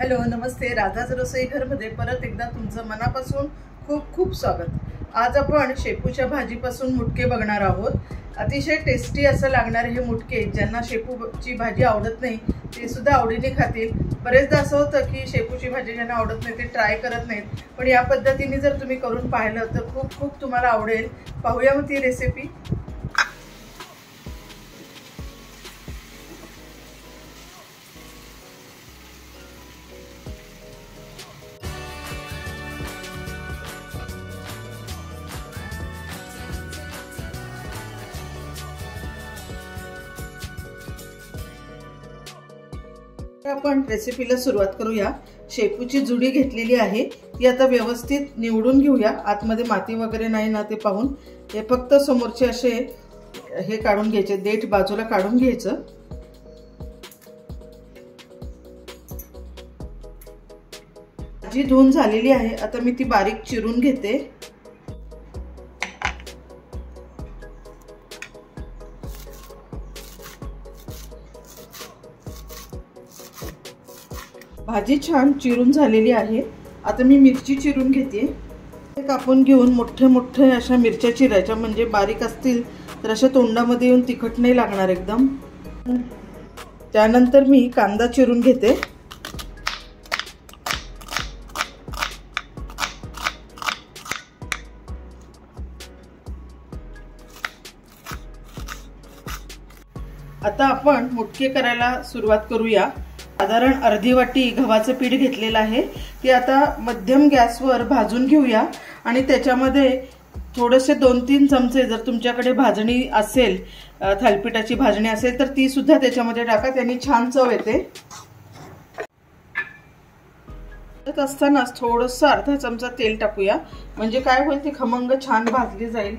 Hello नमस्ते. राधाच रसोई घरमध्ये. परत एकदा तुमचं मनापासून खूप खूप स्वागत. आज आपण शेपूच्या भाजीपासून मुटके बघणार आहोत. अतिशय टेस्टी असं लागणारे हे मुटके ज्यांना शेपूची भाजी आवडत नाही ते सुद्धा आवडीने खातील. बरेचदा असं होतं की शेपूची भाजी ज्यांना आवडत नाही ते ट्राय करत नाहीत. पण या पद्धतीने जर तुम्ही करून पाहिलं तर खूप खूप तुम्हाला आवडेल. पाहूया मग ती रेसिपी आपण रेसिपीला सुरुवात करूया. शेपूची जुडी घेतलेली आहे. ती आता व्यवस्थित निवडून घेऊया. आतमध्ये माती वगैरे नाही ना ते पाहून. हे फक्त समोरचे असे हे काढून घ्यायचे. देठ बाजूला काढून घ्यायचं. जी धुवून झालेली आहे. आता मी ती बारीक चिरून घेते. भाजी छान चिरून झालेली आहे. आता मी मिरची चिरून घेते. कापून घेऊन मोठे मोठे अशा मिरच्या चिरायच्या म्हणजे बारीक असतील तर अशा तोंडामध्ये येऊन तिखट नाही लागणार एकदम. त्यानंतर मी कांदा चिरून घेते. आता आपण मुटके करायला सुरुवात करूया. साधारण अर्धी वाटी गव्हाचं पीठ घेतलेलं आहे. ते आता मध्यम गॅसवर भाजून घेऊया. आणि त्याच्यामध्ये थोडेसे दोन तीन चमचे जर तुमच्याकडे भाजणी असेल थालपिठाची भाजणी असेल तर ती सुद्धा त्याच्यामध्ये टाका. त्यांनी छान चव येते. असतानाच थोडस अर्धा चमचा तेल टाकूया. म्हणजे काय होईल ती खमंग छान भाजली जाईल.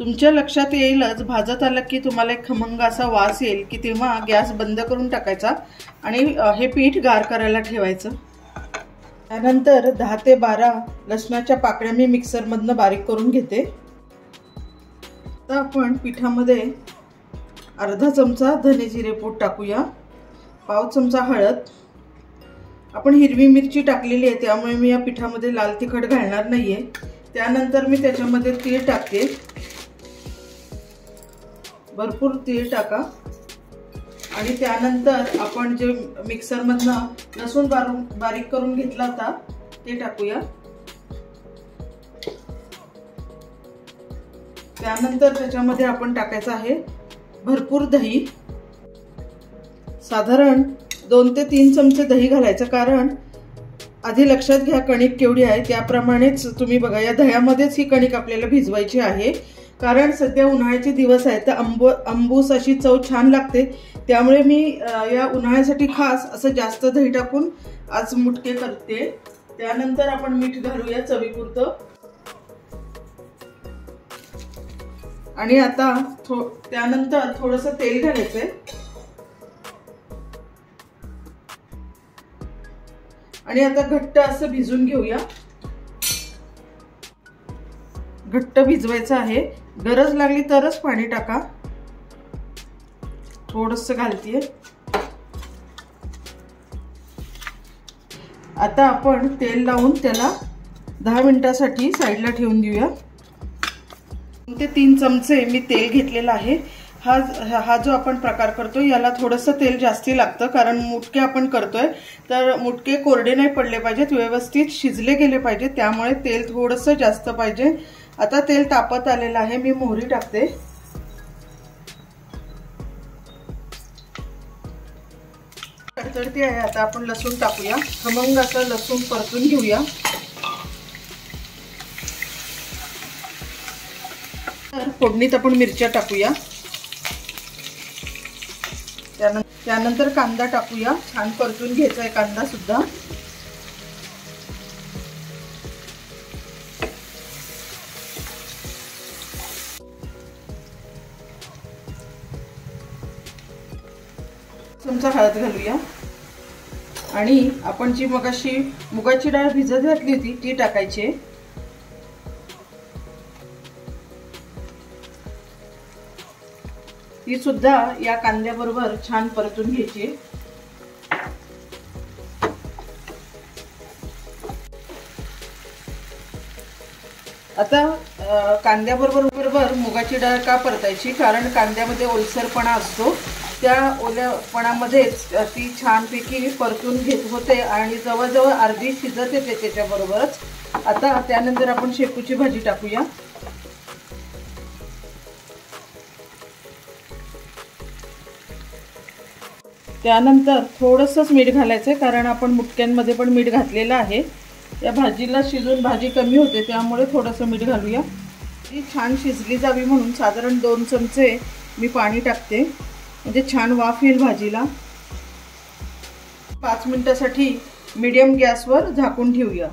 तुमच्या लक्षात येईलच भाजत आलं की तुम्हाला एक खमंग असा वास येईल की तेव्हा गॅस बंद करून टाकायचा आणि हे पीठ गार करायला ठेवायचं. त्यानंतर दहा ते बारा लसणाच्या पाकळ्या मी मिक्सरमधनं बारीक करून घेते. आता आपण पिठामध्ये अर्धा चमचा धने जिरे पूड टाकूया पाव चमचा हळद. आपण हिरवी मिरची टाकलेली आहे त्यामुळे मी या पिठामध्ये लाल तिखट घालणार नाही आहे त्यानंतर मी त्याच्यामध्ये तीळ टाकते. भरपूर तीळ टाका. आणि त्यानंतर आपण जे मिक्सरमधनं लसूण बारून बारीक करून घेतला होता ते टाकूया. त्यानंतर त्याच्यामध्ये आपण टाकायचं आहे भरपूर दही. साधारण दोन ते तीन चमचे दही घालायचं कारण आधी लक्षात घ्या कणिक केवढी आहे. त्याप्रमाणेच तुम्ही बघा या दह्यामध्येच ही कणिक आपल्याला भिजवायची आहे. कारण सध्या उन्हाळ्याचे दिवस आहेत तर आंब अंबूस अशी चव छान लागते. त्यामुळे मी या उन्हाळ्यासाठी खास असं जास्त दही टाकून आज मुटके करते. त्यानंतर आपण मीठ घालूया चवीपुरतं. आणि आता थो त्यानंतर थोडंसं तेल घालायचंय. आणि आता घट्ट असं भिजून घेऊया. घट्ट भिजवायचं आहे. गरज लागली तरच पाणी टाका. थोडस घालतीये. आता आपण तेल लावून त्याला दहा मिनिटासाठी साईडला ठेवून देऊया. ते तीन चमचे मी तेल घेतलेलं आहे. हा हा जो आपण प्रकार करतो याला थोडंसं तेल जास्ती लागतं कारण मुटके आपण करतोय तर मुटके कोरडे नाही पडले पाहिजेत व्यवस्थित शिजले गेले पाहिजेत त्यामुळे तेल थोडंसं जास्त पाहिजे. आता तेल तापत आलेलं आहे मी मोहरी टाकते. कडतडती आहे आता आपण लसूण टाकूया. खमंग असं लसूण परतून घेऊया. तर फोडणीत आपण मिरच्या टाकूया. त्यानंतर कांदा टाकूया. छान परतून घ्यायचा आहे कांदा सुद्धा. चमचा हळद घालूया. आणि आपण जी मगाशी मुगाची डाळ भिजत घातली होती ती टाकायची ही सुद्धा या कांद्याबरोबर छान परतून घ्यायची. आता कांद्याबरोबर बरोबर मुगाची डाळ का परतायची? कारण कांद्यामध्ये ओलसरपणा असतो. त्या ओल्यापणामध्येच ती छानपैकी परतून घेत होते आणि जवळजवळ अर्धी शिजत येते त्याच्याबरोबरच. आता त्यानंतर आपण शेपूची भाजी टाकूया. त्यानंतर थोडंसंच मीठ घालायचं आहे कारण आपण मुटक्यांमध्ये पण मीठ घातलेलं आहे. या भाजीला शिजून भाजी कमी होते त्यामुळे थोडंसं मीठ घालूया. ती छान शिजली जावी म्हणून साधारण दोन चमचे मी पाणी टाकते. म्हणजे छान वाफ येईल भाजीला. पाच मिनटासाठी मीडियम गॅसवर झाकून ठेवूया.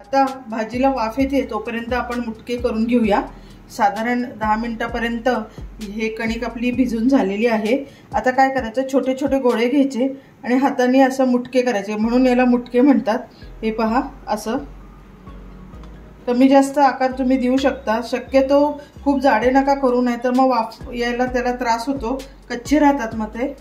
आता भाजीला वाफ येते तोपर्यंत आपण मुटके करून घेऊया. साधारण दहा मिनटापर्यंत हे कणिक आपली भिजून झालेली आहे. आता काय करायचं? छोटे छोटे गोळे घ्यायचे आणि हाताने असं मुटके करायचे. म्हणून याला मुटके म्हणतात. हे पहा असं. कमी जास्त आकार तुम्ही देऊ शकता. शक्यतो खूप जाडे नका करू नाही तर मग वाफ यायला त्याला त्रास होतो. कच्चे राहतात मग ते.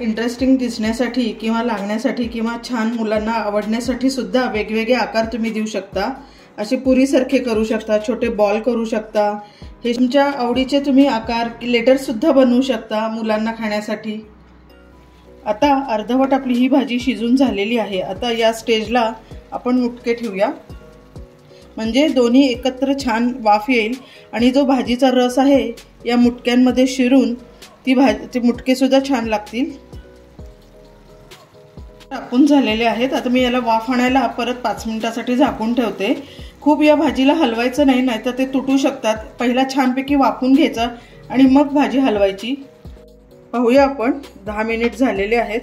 इंटरेस्टिंग दिसण्यासाठी किंवा लागण्यासाठी किंवा छान मुलांना आवडण्यासाठी सुद्धा वेगवेगळे आकार तुम्ही देऊ शकता. असे पुरीसारखे करू शकता छोटे बॉल करू शकता. हे तुमच्या आवडीचे तुम्ही आकार लेटरसुद्धा बनवू शकता मुलांना खाण्यासाठी. आता अर्धवट आपली ही भाजी शिजून झालेली आहे. आता या स्टेजला आपण मुटके ठेवूया. म्हणजे दोन्ही एकत्र छान वाफ येईल आणि जो भाजीचा रस आहे या मुटक्यांमध्ये शिरून ती भाजी ते मुटकेसुद्धा छान लागतील. टाकून झालेले आहेत. आता मी याला वाफ आणायला परत पाच मिनिटासाठी झाकून ठेवते. खूप या भाजीला हलवायचं नाही नाहीतर ते तुटू शकतात. पहिला छानपैकी वाफून घ्यायचं आणि मग भाजी हलवायची. पाहूया आपण. दहा मिनिट झालेले आहेत.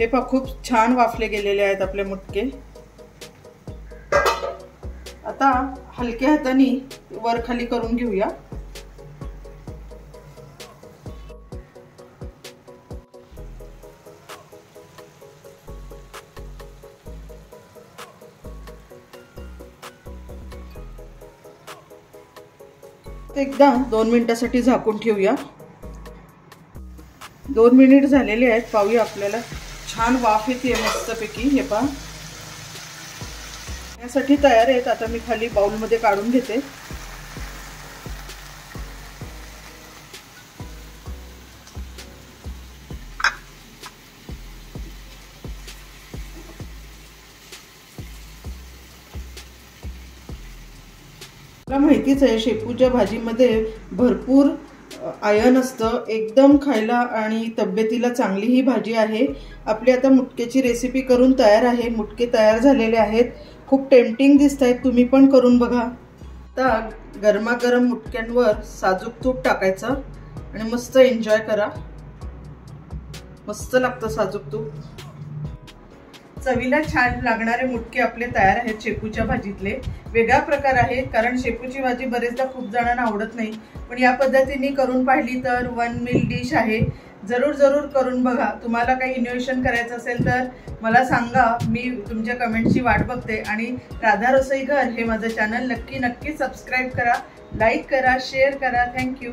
हे पहा खूप छान वाफले गेलेले आहेत आपले मुटके. आता हलक्या हाताने वर खाली करून घेऊया. एकदा दोन मिनिटासाठी झाकून ठेवूया. दोन मिनिट झालेले आहेत पाहूया आपल्याला. छान वाफ येते मस्तपैकी हे पहा. यासाठी तयार आहेत आता मी खाली बाउलमध्ये काढून घेते. मला माहितीच आहे शेपूच्या भाजीमध्ये भरपूर आयन असतं. एकदम खायला आणि तब्येतीला चांगली ही भाजी आहे. आपली आता मुटक्याची रेसिपी करून तयार आहे. मुटके तयार झालेले आहेत. खूप टेम्पटिंग दिसत आहेत तुम्ही पण करून बघा. आता गरमागरम मुटक्यांवर साजूक तूप टाकायचं आणि मस्त एन्जॉय करा. मस्त लागतं साजूक तूप. चवीला छान लागणारे मुटके आपले तयार आहेत शेपूच्या भाजीतले. वेगळा प्रकार आहे कारण शेपूची भाजी बरेचदा खूप जणांना आवडत नाही. पण या पद्धतीने करून पाहिली तर वन मिल डिश आहे. जरूर जरूर करून बघा. तुम्हाला काही इनोव्हेशन करायचं असेल तर मला सांगा. मी तुमच्या कमेंटची वाट बघते. आणि राधा रसोई घर हे माझं चॅनल नक्की नक्की सबस्क्राईब करा. लाईक करा शेअर करा. थँक्यू